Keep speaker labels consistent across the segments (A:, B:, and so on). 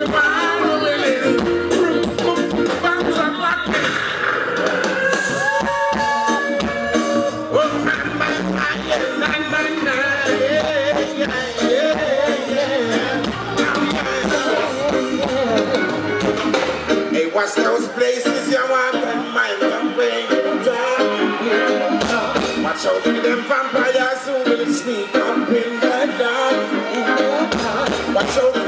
A: Hey, watch those places you want them Watch out for them vampires who will sneak up in the dark. Watch out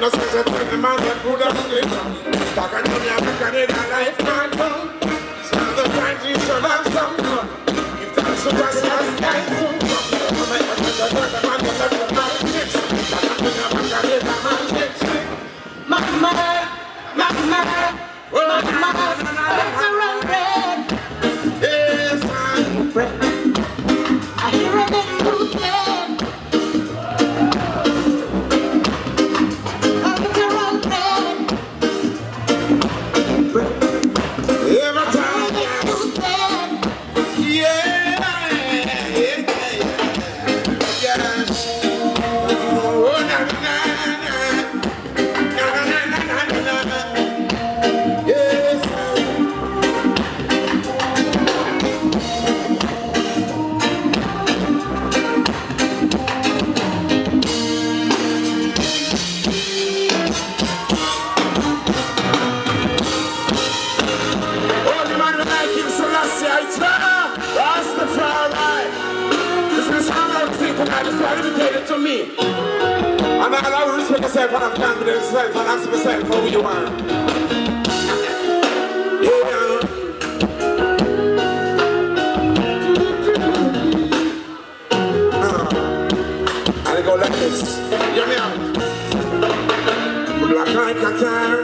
A: no sense to the man that good at it. And tell me African in a life, of the times you have some fun. If that's the best, that's nice. You make a sense of the I just want to dedicate it to me. And I will respect yourself and have confidence in yourself and ask myself for who you are. Yeah. And it go like this. Hear me out. Black like a tar.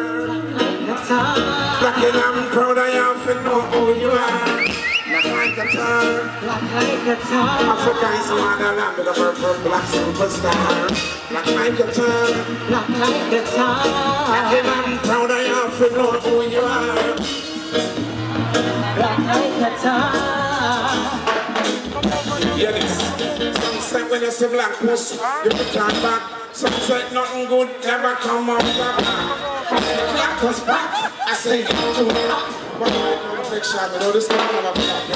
A: Black and I'm proud I have to know who you are. Black like a tar. Africa is motherland with a purple black superstar. Black like a tar. Black and I'm proud I have to know who you are.
B: Black like a tar.
A: Yeah, this. Some when you see black pussy, you put turn back. Some nothing good never come out back. Black was back. I say you too know this I'm black.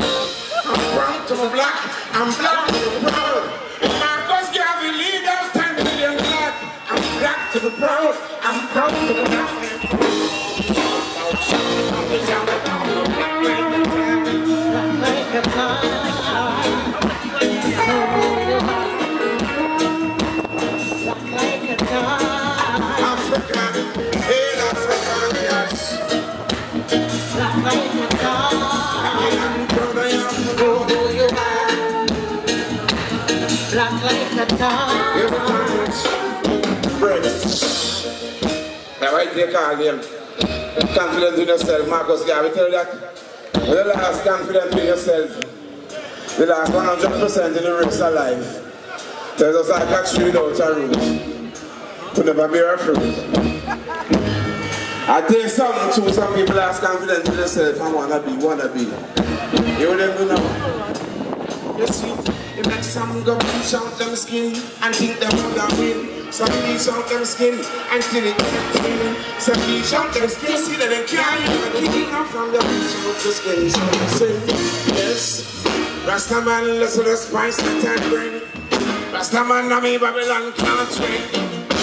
A: I'm proud to be black. I'm black to be proud. Marcus Garvey, leader of 10 million black. I'm black to be proud. I'm proud to be. Black call them confident in yourself, Marcus Garvey tell you that you last confident in yourself, the last 100% in the race of life. There's just like a tree without a root. To never bear fruit. I tell you something too, some people are confident in themselves and wanna be, wanna be. You them do now. You see, it makes some go bleach out them skin and think them gonna win. Some bleach out them skin and until it clean. Some bleach out them skin, see that they can't even kick up from the bleach out the skin. So say, yes, Rastaman listen to the spice that I bring. Rastaman na me Babylon can't train.